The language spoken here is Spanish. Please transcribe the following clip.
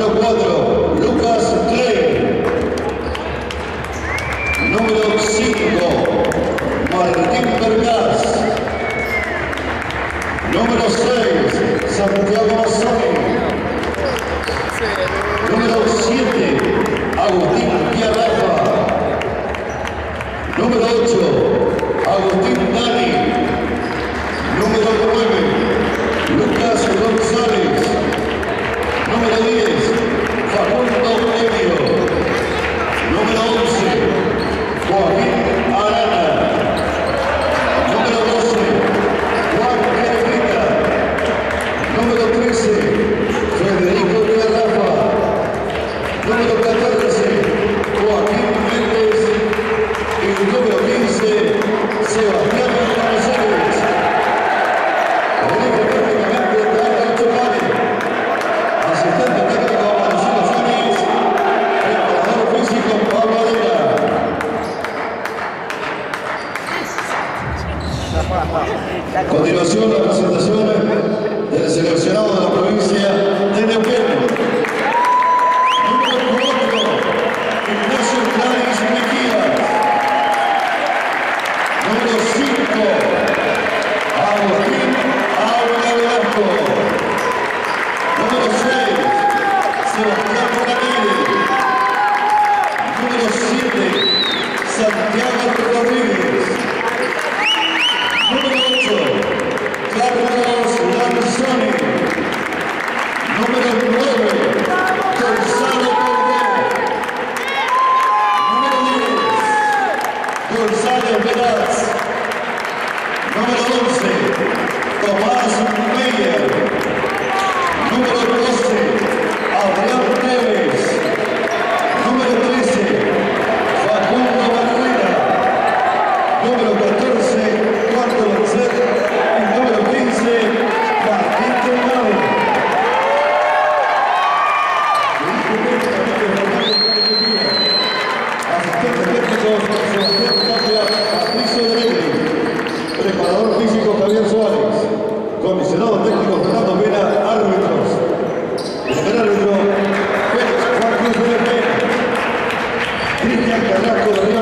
número 4, Lucas Klein. Número 5, Martín Vergás. Número 6, Santiago Mazzoni. Número 7, Agustín Piarrafa. Número 8, Agustín Dani. Número 9, 15, Sebastián González. Dirige técnicamente Daniel Chocane. Asistente técnico Marcelo Sánchez. Preparador físico Pablo Adela. Continuación, la presentación del seleccionado de la provincia Agustín Aura Velasco. Número 6, Sebastián Ramírez. Número 7, Santiago Rodríguez. Número 8, Carlos Lanzoni. Número 9, Gonzalo. Número 10, Gonzalo Veraz. Número 11, Obrigado.